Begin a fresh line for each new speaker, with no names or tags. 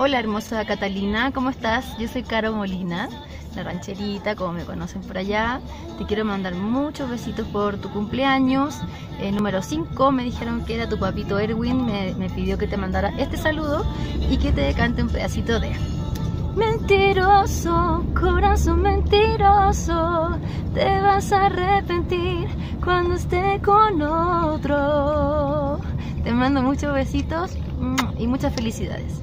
Hola hermosa Catalina, ¿cómo estás? Yo soy Caro Molina, la rancherita, como me conocen por allá. Te quiero mandar muchos besitos por tu cumpleaños. Eh, número 5 me dijeron que era tu papito Erwin, me, pidió que te mandara este saludo y que te cante un pedacito de... Mentiroso, corazón mentiroso, te vas a arrepentir cuando esté con otro. Te mando muchos besitos y muchas felicidades.